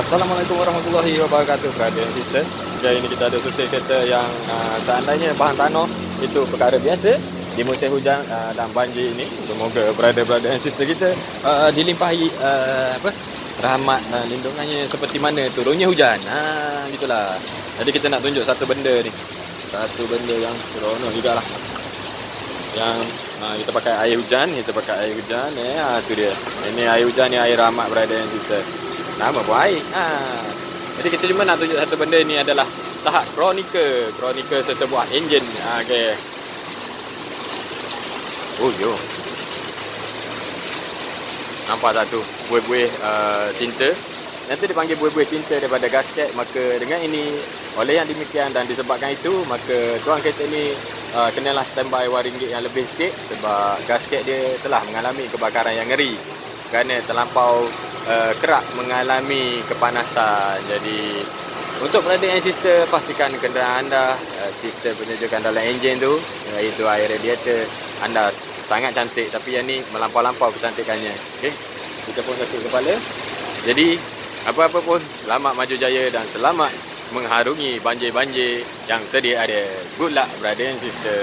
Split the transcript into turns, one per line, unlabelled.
Assalamualaikum warahmatullahi wabarakatuh Brother and sister Jadi ini kita ada sutil kereta yang uh, Seandainya bahan tanah Itu perkara biasa Di musim hujan uh, dan banjir ini Semoga brother-brother and sister kita uh, Dilimpahi uh, apa rahmat uh, lindungannya seperti mana turunnya hujan. Ha gitulah. Jadi kita nak tunjuk satu benda ni. Satu benda yang seronok jugalah. Yang uh, kita pakai air hujan, kita pakai air hujan eh ha tu dia. Ini air hujan ni air rahmat brother and sister. Nama air. Ha. Jadi kita cuma nak tunjuk satu benda ni adalah tahap kronika, kronika sesebuah enjin. Ha, okey. Oh yo. Nampak tak tu buih-buih uh, tinta Nanti dipanggil buih-buih tinta daripada gasket Maka dengan ini Oleh yang demikian dan disebabkan itu Maka tuan kereta ini uh, Kenalah standby RM1 yang lebih sikit Sebab gasket dia telah mengalami kebakaran yang ngeri Kerana terlampau uh, kerak mengalami kepanasan. Jadi untuk brother and sister Pastikan kenderaan anda uh, Sistem penunjukan dalam enjin tu Iaitu air radiator. Anda sangat cantik tapi yang ni melampau-lampau kecantikannya. Okey kita pun sakit kepala. Jadi apa-apa pun selamat maju jaya dan selamat mengharungi banjir-banjir yang sedia ada. Good luck brother and sister